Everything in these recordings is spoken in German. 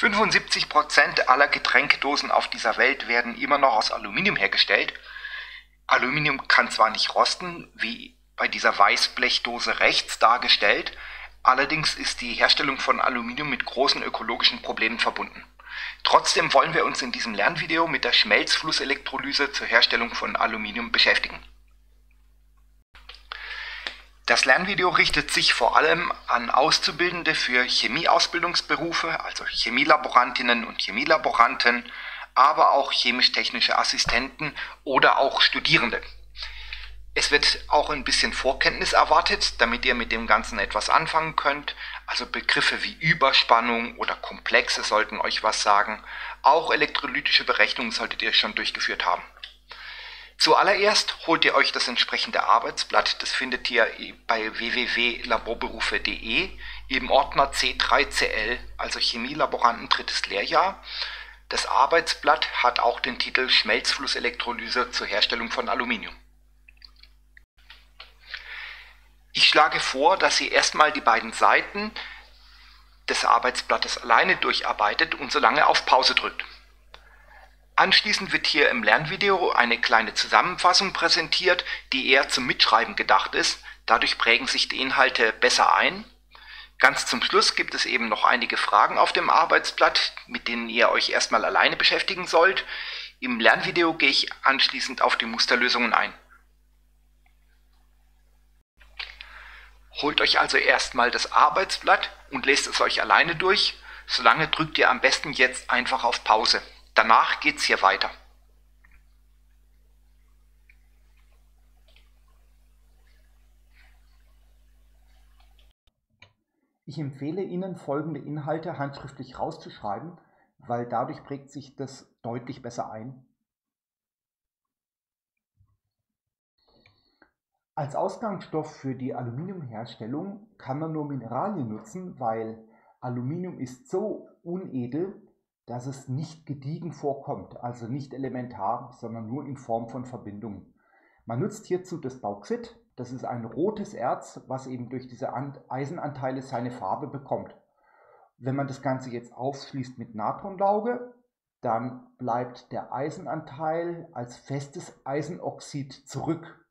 75% aller Getränkedosen auf dieser Welt werden immer noch aus Aluminium hergestellt. Aluminium kann zwar nicht rosten, wie bei dieser Weißblechdose rechts dargestellt, allerdings ist die Herstellung von Aluminium mit großen ökologischen Problemen verbunden. Trotzdem wollen wir uns in diesem Lernvideo mit der Schmelzflusselektrolyse zur Herstellung von Aluminium beschäftigen. Das Lernvideo richtet sich vor allem an Auszubildende für Chemieausbildungsberufe, also Chemielaborantinnen und Chemielaboranten, aber auch chemisch-technische Assistenten oder auch Studierende. Es wird auch ein bisschen Vorkenntnis erwartet, damit ihr mit dem Ganzen etwas anfangen könnt. Also Begriffe wie Überspannung oder Komplexe sollten euch was sagen. Auch elektrolytische Berechnungen solltet ihr schon durchgeführt haben. Zuallererst holt ihr euch das entsprechende Arbeitsblatt, das findet ihr bei www.laborberufe.de im Ordner C3CL, also Chemielaboranten drittes Lehrjahr. Das Arbeitsblatt hat auch den Titel Schmelzflusselektrolyse zur Herstellung von Aluminium. Ich schlage vor, dass ihr erstmal die beiden Seiten des Arbeitsblattes alleine durcharbeitet und so lange auf Pause drückt. Anschließend wird hier im Lernvideo eine kleine Zusammenfassung präsentiert, die eher zum Mitschreiben gedacht ist. Dadurch prägen sich die Inhalte besser ein. Ganz zum Schluss gibt es eben noch einige Fragen auf dem Arbeitsblatt, mit denen ihr euch erstmal alleine beschäftigen sollt. Im Lernvideo gehe ich anschließend auf die Musterlösungen ein. Holt euch also erstmal das Arbeitsblatt und lest es euch alleine durch. Solange drückt ihr am besten jetzt einfach auf Pause. Danach geht's hier weiter. Ich empfehle Ihnen, folgende Inhalte handschriftlich rauszuschreiben, weil dadurch prägt sich das deutlich besser ein. Als Ausgangsstoff für die Aluminiumherstellung kann man nur Mineralien nutzen, weil Aluminium ist so unedel, dass es nicht gediegen vorkommt, also nicht elementar, sondern nur in Form von Verbindungen. Man nutzt hierzu das Bauxit, das ist ein rotes Erz, was eben durch diese Eisenanteile seine Farbe bekommt. Wenn man das Ganze jetzt aufschließt mit Natronlauge, dann bleibt der Eisenanteil als festes Eisenoxid zurück,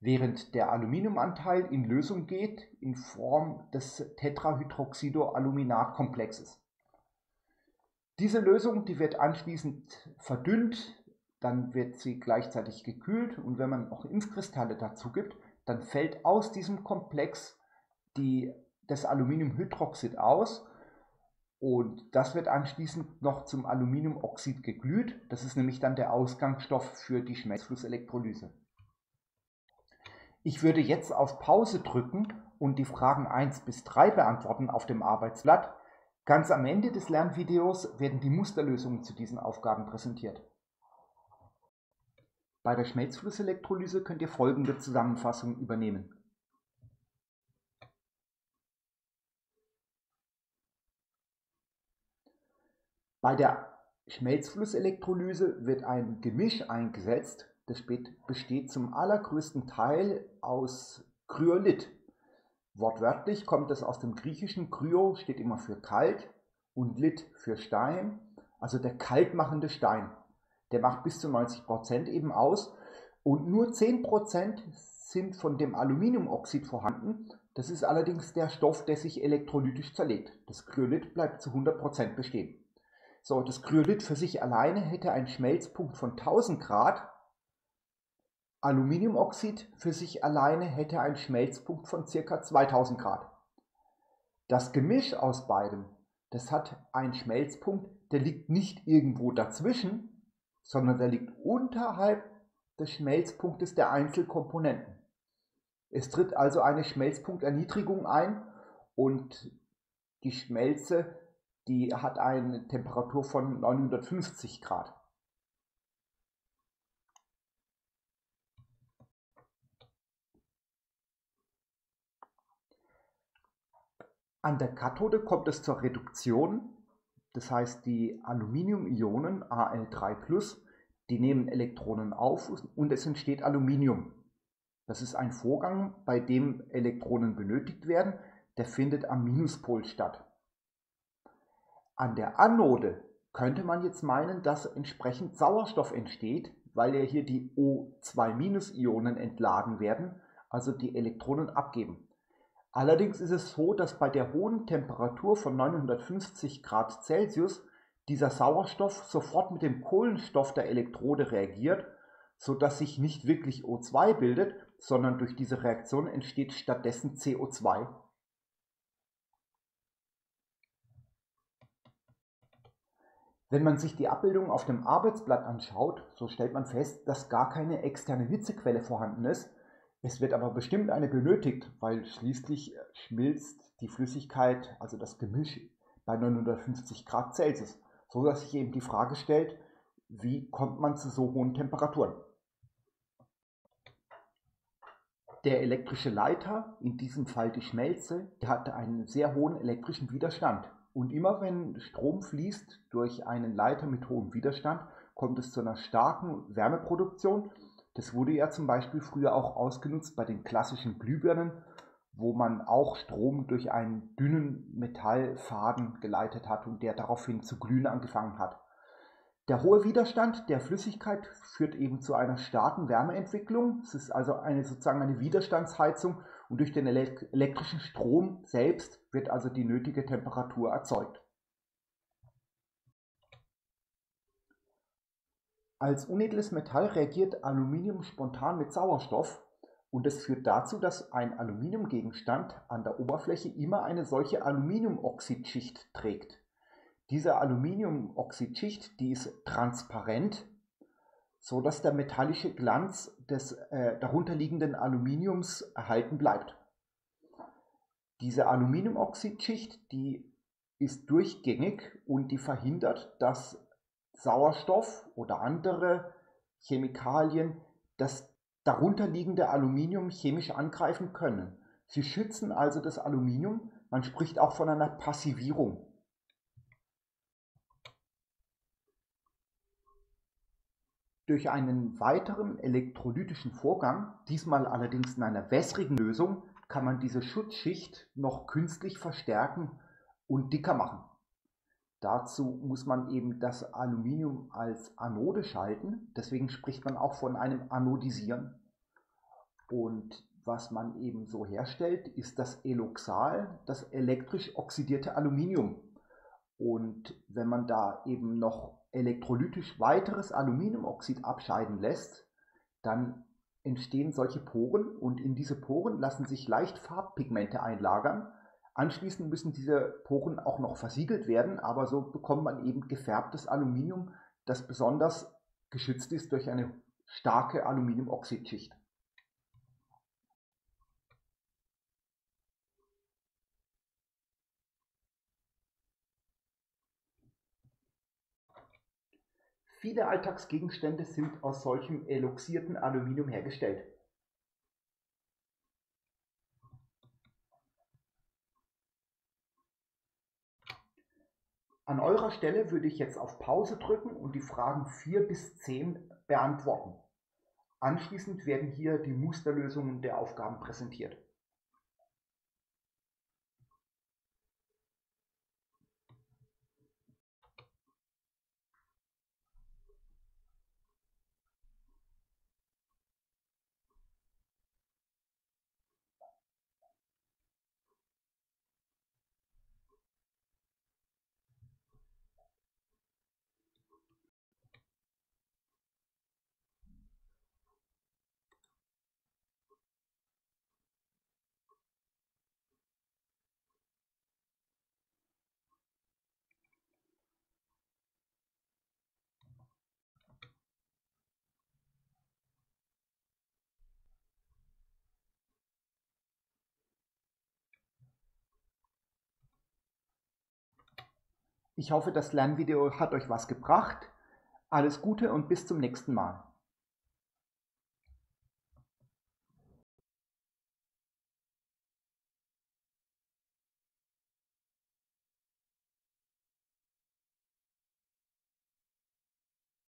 während der Aluminiumanteil in Lösung geht in Form des Tetrahydroxidoaluminatkomplexes. Diese Lösung, die wird anschließend verdünnt, dann wird sie gleichzeitig gekühlt und wenn man noch Impfkristalle dazu gibt, dann fällt aus diesem Komplex die, das Aluminiumhydroxid aus und das wird anschließend noch zum Aluminiumoxid geglüht. Das ist nämlich dann der Ausgangsstoff für die Schmelzflusselektrolyse. Ich würde jetzt auf Pause drücken und die Fragen 1 bis 3 beantworten auf dem Arbeitsblatt. Ganz am Ende des Lernvideos werden die Musterlösungen zu diesen Aufgaben präsentiert. Bei der Schmelzflusselektrolyse könnt ihr folgende Zusammenfassung übernehmen. Bei der Schmelzflusselektrolyse wird ein Gemisch eingesetzt, das besteht zum allergrößten Teil aus Kryolit. Wortwörtlich kommt es aus dem Griechischen. Kryo steht immer für kalt und Lit für Stein, also der kaltmachende Stein. Der macht bis zu 90 Prozent eben aus und nur 10 Prozent sind von dem Aluminiumoxid vorhanden. Das ist allerdings der Stoff, der sich elektrolytisch zerlegt. Das Kryolit bleibt zu 100 Prozent bestehen. So, das Kryolit für sich alleine hätte einen Schmelzpunkt von 1000 Grad Aluminiumoxid für sich alleine hätte einen Schmelzpunkt von ca. 2000 Grad. Das Gemisch aus beidem, das hat einen Schmelzpunkt, der liegt nicht irgendwo dazwischen, sondern der liegt unterhalb des Schmelzpunktes der Einzelkomponenten. Es tritt also eine Schmelzpunkterniedrigung ein und die Schmelze, die hat eine Temperatur von 950 Grad. An der Kathode kommt es zur Reduktion, das heißt die Aluminiumionen Al3+, die nehmen Elektronen auf und es entsteht Aluminium. Das ist ein Vorgang, bei dem Elektronen benötigt werden, der findet am Minuspol statt. An der Anode könnte man jetzt meinen, dass entsprechend Sauerstoff entsteht, weil ja hier die O2-Ionen entladen werden, also die Elektronen abgeben. Allerdings ist es so, dass bei der hohen Temperatur von 950 Grad Celsius dieser Sauerstoff sofort mit dem Kohlenstoff der Elektrode reagiert, sodass sich nicht wirklich O2 bildet, sondern durch diese Reaktion entsteht stattdessen CO2. Wenn man sich die Abbildung auf dem Arbeitsblatt anschaut, so stellt man fest, dass gar keine externe Hitzequelle vorhanden ist. Es wird aber bestimmt eine benötigt, weil schließlich schmilzt die Flüssigkeit, also das Gemisch, bei 950 Grad Celsius, so dass sich eben die Frage stellt, wie kommt man zu so hohen Temperaturen? Der elektrische Leiter, in diesem Fall die Schmelze, hat einen sehr hohen elektrischen Widerstand. Und immer wenn Strom fließt durch einen Leiter mit hohem Widerstand, kommt es zu einer starken Wärmeproduktion. Das wurde ja zum Beispiel früher auch ausgenutzt bei den klassischen Glühbirnen, wo man auch Strom durch einen dünnen Metallfaden geleitet hat und der daraufhin zu glühen angefangen hat. Der hohe Widerstand der Flüssigkeit führt eben zu einer starken Wärmeentwicklung. Es ist also eine sozusagen eine Widerstandsheizung und durch den elektrischen Strom selbst wird also die nötige Temperatur erzeugt. Als unedles Metall reagiert Aluminium spontan mit Sauerstoff und es führt dazu, dass ein Aluminiumgegenstand an der Oberfläche immer eine solche Aluminiumoxidschicht trägt. Diese Aluminiumoxidschicht, die ist transparent, so dass der metallische Glanz des äh, darunterliegenden Aluminiums erhalten bleibt. Diese Aluminiumoxidschicht, die ist durchgängig und die verhindert, dass Sauerstoff oder andere Chemikalien das darunterliegende Aluminium chemisch angreifen können. Sie schützen also das Aluminium, man spricht auch von einer Passivierung. Durch einen weiteren elektrolytischen Vorgang, diesmal allerdings in einer wässrigen Lösung, kann man diese Schutzschicht noch künstlich verstärken und dicker machen. Dazu muss man eben das Aluminium als Anode schalten, deswegen spricht man auch von einem Anodisieren. Und was man eben so herstellt, ist das Eloxal, das elektrisch oxidierte Aluminium. Und wenn man da eben noch elektrolytisch weiteres Aluminiumoxid abscheiden lässt, dann entstehen solche Poren und in diese Poren lassen sich leicht Farbpigmente einlagern. Anschließend müssen diese Poren auch noch versiegelt werden, aber so bekommt man eben gefärbtes Aluminium, das besonders geschützt ist durch eine starke Aluminiumoxidschicht. Viele Alltagsgegenstände sind aus solchem eloxierten Aluminium hergestellt. An eurer Stelle würde ich jetzt auf Pause drücken und die Fragen 4 bis 10 beantworten. Anschließend werden hier die Musterlösungen der Aufgaben präsentiert. Ich hoffe, das Lernvideo hat euch was gebracht. Alles Gute und bis zum nächsten Mal.